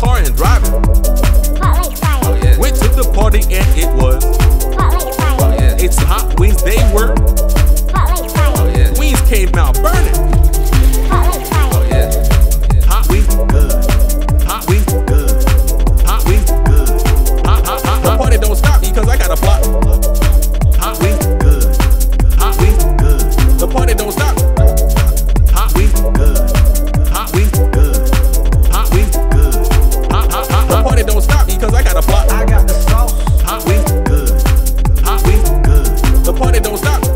car and drive. was. Hot oh, like fire. It's hot when they were. They don't stop.